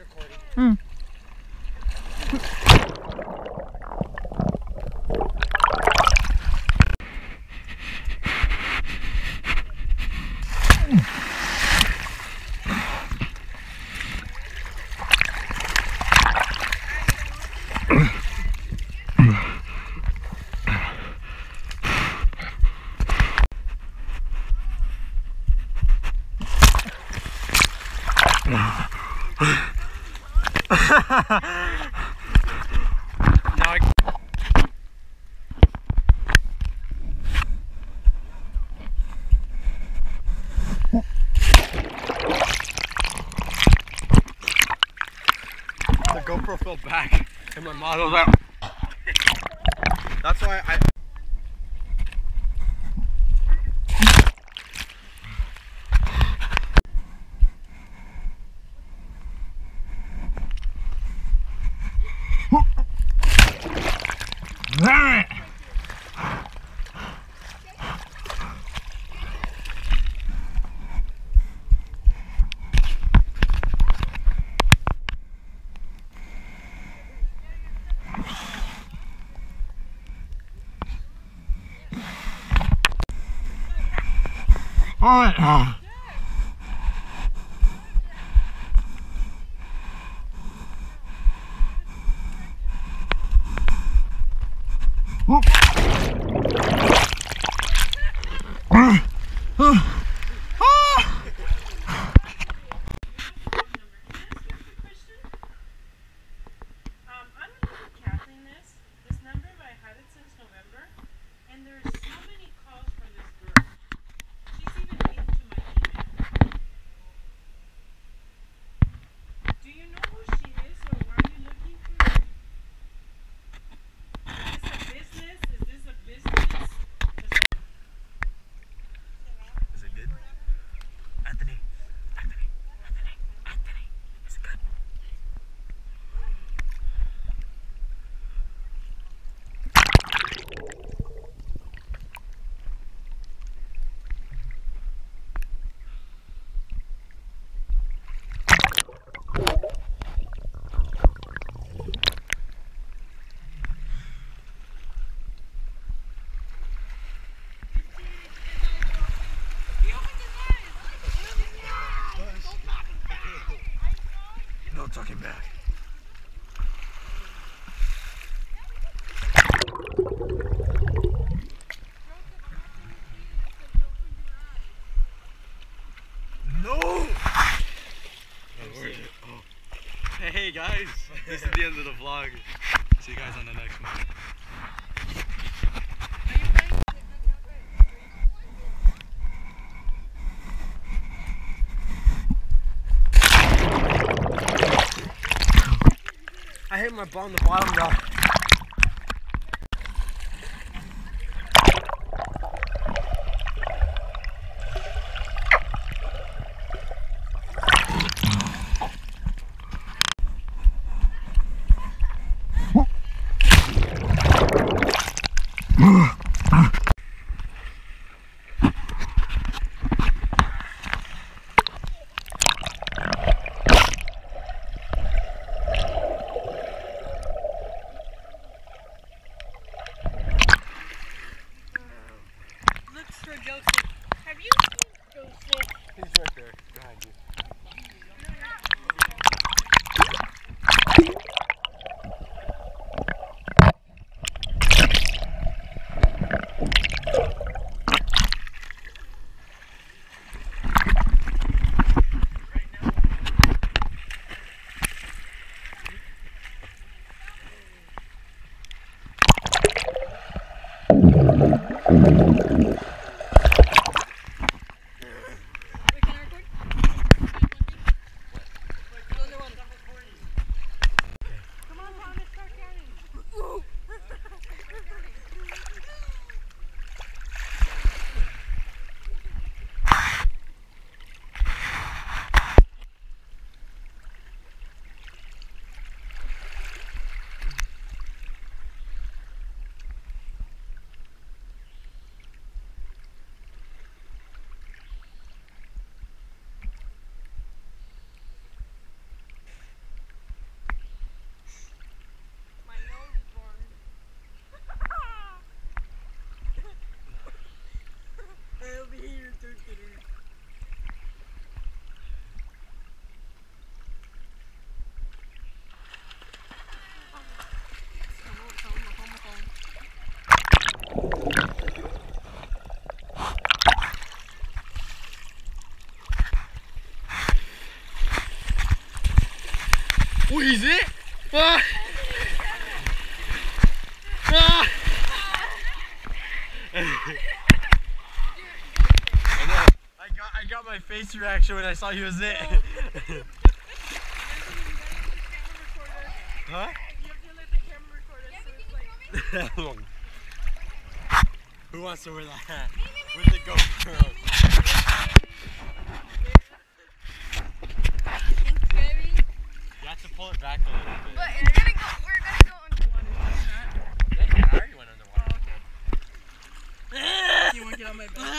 It's recording. The GoPro fell back and my model's out. That's why I Alright. Um, I'm gonna give Kathleen this, this number, but I had it since November, and there's so many calls for this girl. She's even been to my email. Do you know who she is, or why are you looking for her? Is this a business? Is this a business? Is it- Is it good? Anthony. Anthony. Anthony. Anthony. Is it good? Talking back. No! Hey guys, this is the end of the vlog. See you guys on the next one. My ball on the bottom though. Joseph. Have you seen Joseph? He's right there behind you. It? Ah. Ah. I got I got my face reaction when I saw he was it. huh? Who wants to wear the hat with the GoPro? You have to pull it back a little bit. But it's gonna go, we're gonna go underwater. Yeah, I already went underwater. Oh, you want to get on my back?